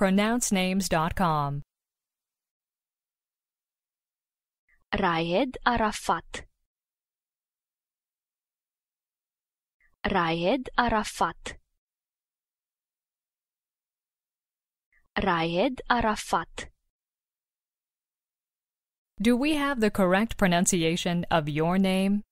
pronouncenames.com. Raed Arafat Raed Arafat Raed Arafat Do we have the correct pronunciation of your name?